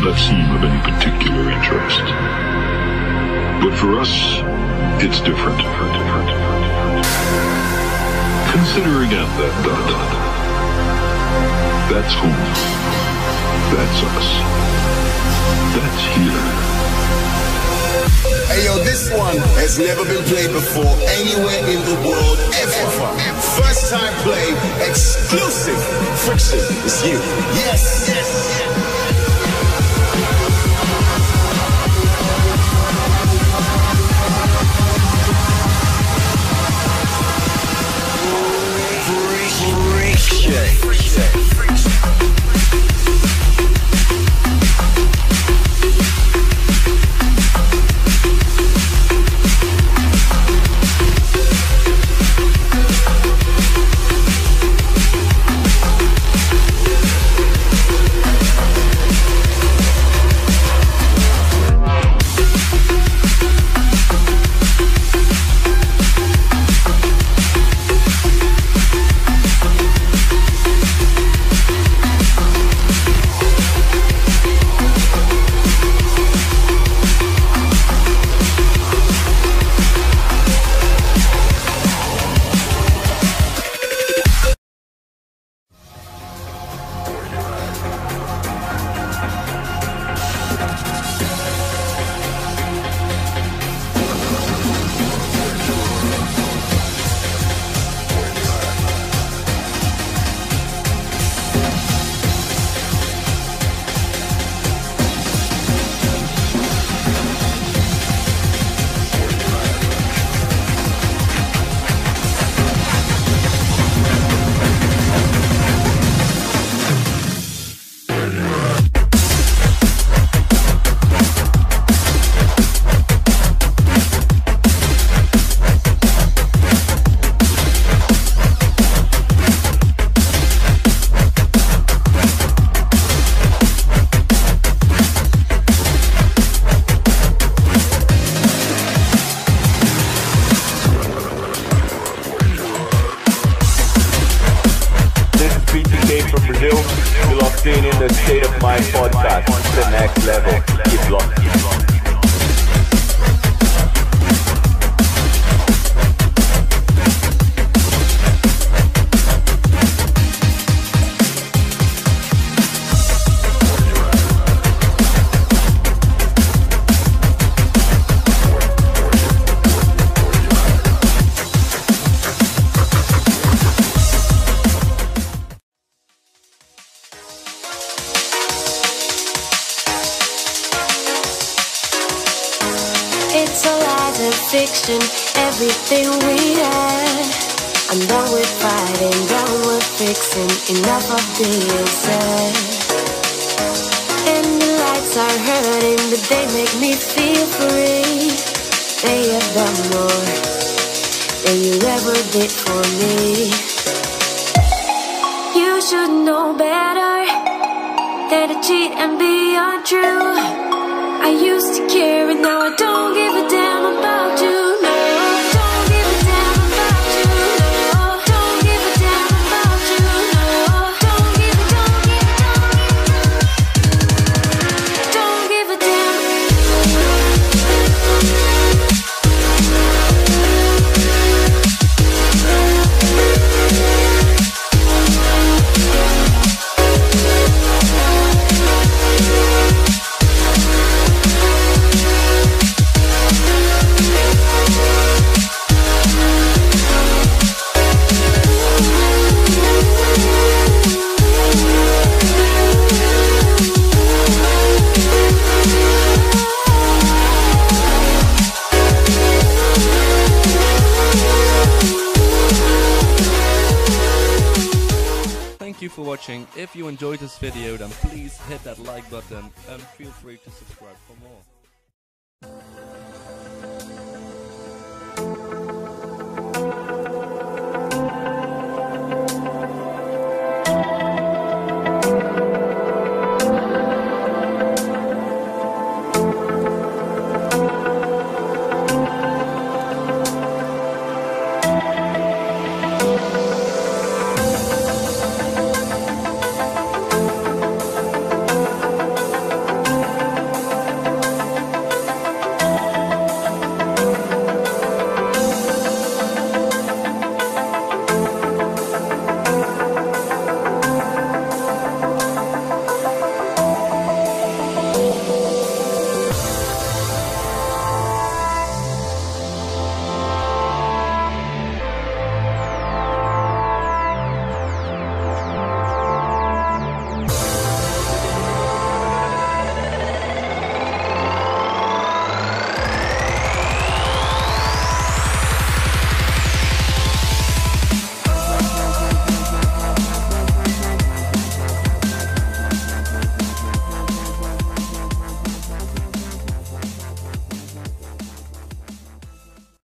That not seem of any particular interest. But for us, it's different. different, different, different Consider again that dot. That's home. That's us. That's here. Hey yo, this one has never been played before anywhere in the world ever. First time play, exclusive. Friction is you. Yes. yes. Brazil. You're locked in in the State of Mind podcast. The next level. Keep locked. Fiction, everything we had. I'm done with fighting, done with fixing, enough of being sad. And the lights are hurting, but they make me feel free. They have done more than you ever did for me. You should know better than to cheat and be untrue. I used to care and now I don't give a damn Thank you for watching. If you enjoyed this video, then please hit that like button and feel free to subscribe for more.